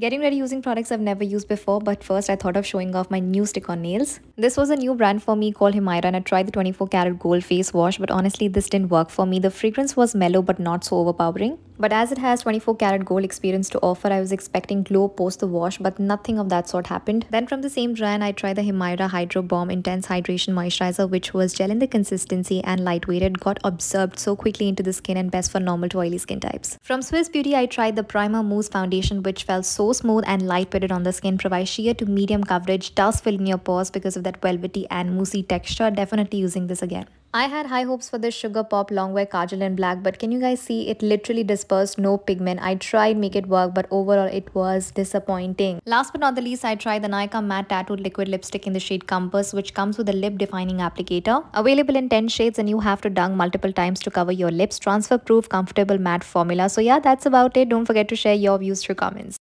Getting ready using products I've never used before, but first I thought of showing off my new stick-on nails. This was a new brand for me called Himaira and I tried the 24 karat gold face wash, but honestly this didn't work for me. The fragrance was mellow but not so overpowering. But as it has 24 karat gold experience to offer, I was expecting glow post the wash, but nothing of that sort happened. Then from the same brand, I tried the Himaira Hydro Bomb Intense Hydration Moisturizer, which was gel in the consistency and lightweighted, got absorbed so quickly into the skin and best for normal to oily skin types. From Swiss Beauty, I tried the Primer Mousse Foundation, which felt so smooth and light-weighted on the skin, provides sheer to medium coverage, does fill in your pores because of that velvety and moussey texture. Definitely using this again. I had high hopes for this Sugar Pop Longwear Kajal in black, but can you guys see it literally dispersed no pigment. I tried make it work, but overall it was disappointing. Last but not the least, I tried the Nykaa Matte Tattooed Liquid Lipstick in the shade Compass, which comes with a lip defining applicator. Available in 10 shades and you have to dunk multiple times to cover your lips. Transfer proof, comfortable matte formula. So yeah, that's about it. Don't forget to share your views through comments.